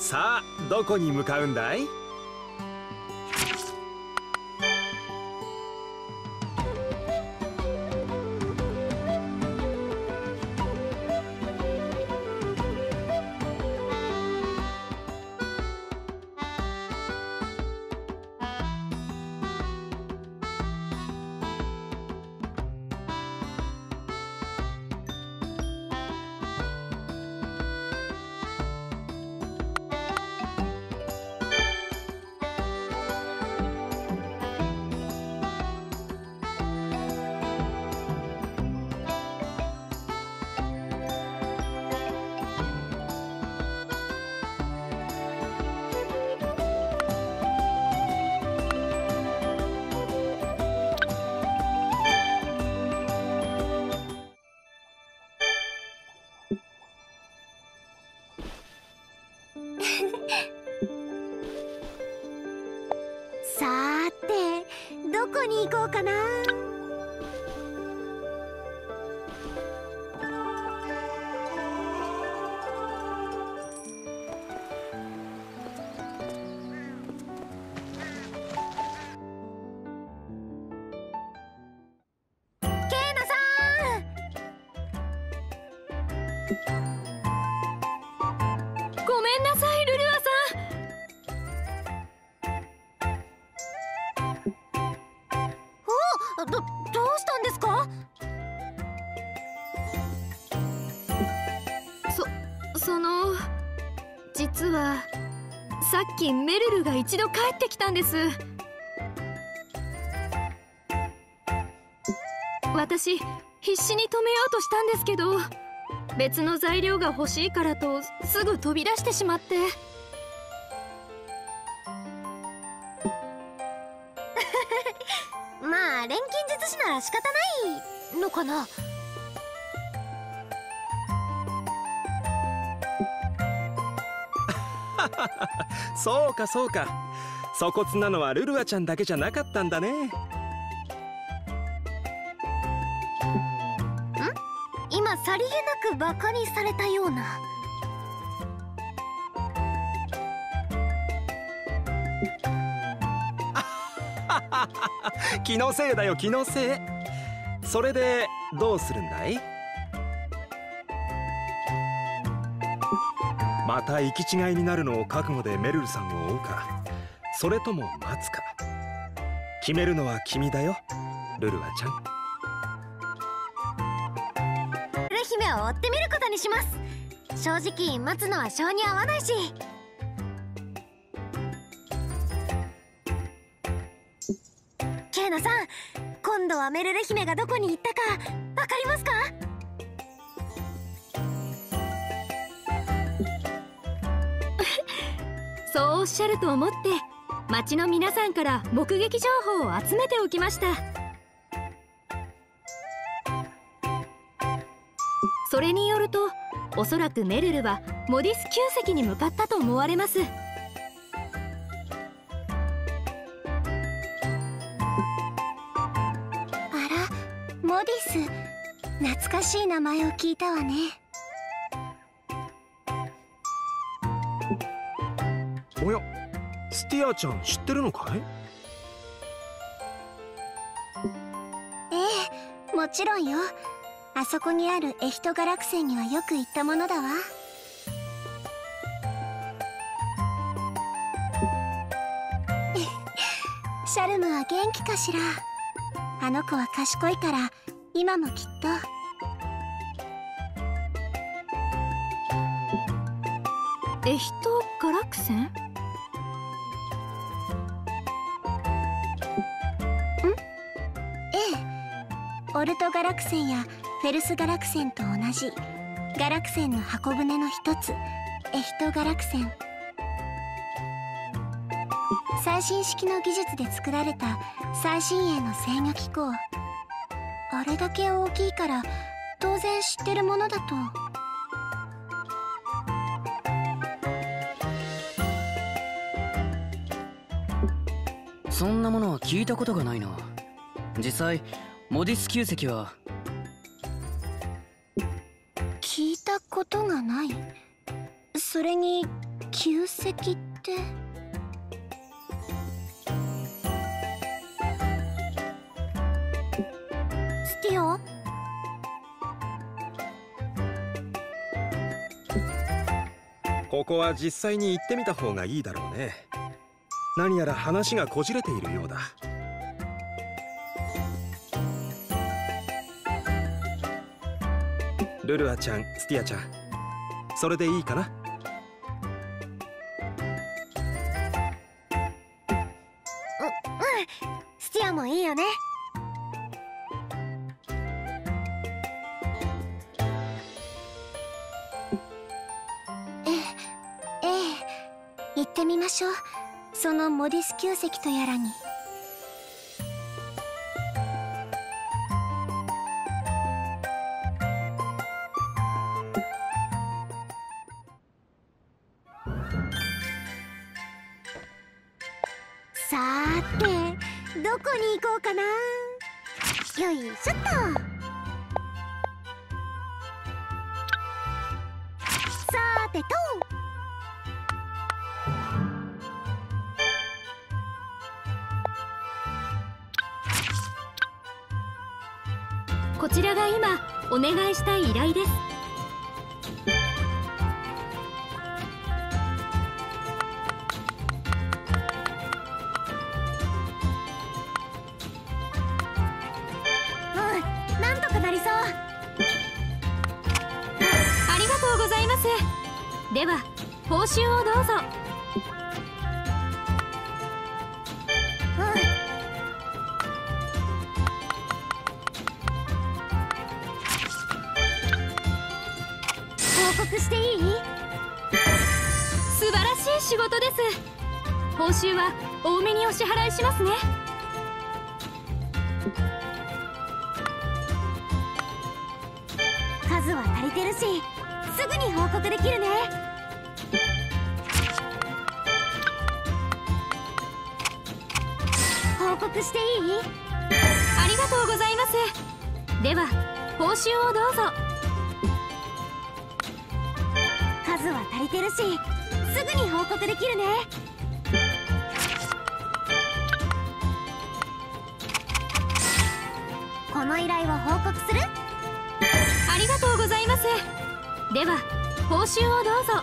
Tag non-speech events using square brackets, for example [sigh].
さあどこに向かうんだい？どこに行こうかな？ケイナさごどどうしたんですか？そその実はさっきメルルが一度帰ってきたんです。私必死に止めようとしたんですけど別の材料が欲しいからとすぐ飛び出してしまって。まあ錬金術師なら仕方ないのかな？[laughs] そうかそうか。粗骨なのはルルアちゃんだけじゃなかったんだね。今さりげなくバカにされたような [laughs] 気のせいだよ気のせい。それでどうするんだい？また行き違いになるのを覚悟でメルルさんを追うか。それとも待つか。決めるのは君だよ。ルルアちゃん。ル姫を追ってみることにします。正直待つのは性に合わないし。さん。今度はメルル姫がどこに行ったかわかりますか？[laughs] そうおっしゃると思って町の皆さんから目撃情報を集めておきました。それによるとおそらくメルルはモディス旧石に向かったと思われます。モディス。懐かしい名前を聞いたわね。おやスティアちゃん知ってるのかい？ええもちろんよ。あそこにあるエヒトガラクセンにはよく行ったものだわ。[laughs] シャルムは元気かしら？あの子は賢いから今もきっと。エヒトガラクセン？ええ。オルトガラクセンやフェルスガラクセンと同じガラクセンの箱舟の一つ。エヒトガラクセン。最新式の技術で作られた最新鋭の制御機構あれだけ大きいから当然知ってるものだと。そんなものは聞いたことがないな。実際モディス旧石は。聞いたことがない？それに旧石って？ここは実際に行ってみた方がいいだろうね。何やら話がこじれているようだ。ルルアちゃんスティアちゃんそれでいいかな？ううん。スティアもいいよね。え行ってみましょう。そのモディス旧石とやらに。さてどこに行こうかな？よいしょっと。さてとちらが今お願いしたい依頼です。うんなんとかなりそう。ありがとうございます。では報酬をどうぞ。告していい？素晴らしい仕事です。報酬は多めにお支払いしますね。数は足りてるしすぐに報告できるね。報告していい？ありがとうございます。では報酬をどうぞ。数は足りてるしすぐに報告できるね。この依頼を報告する？ありがとうございます。では報酬をどうぞ。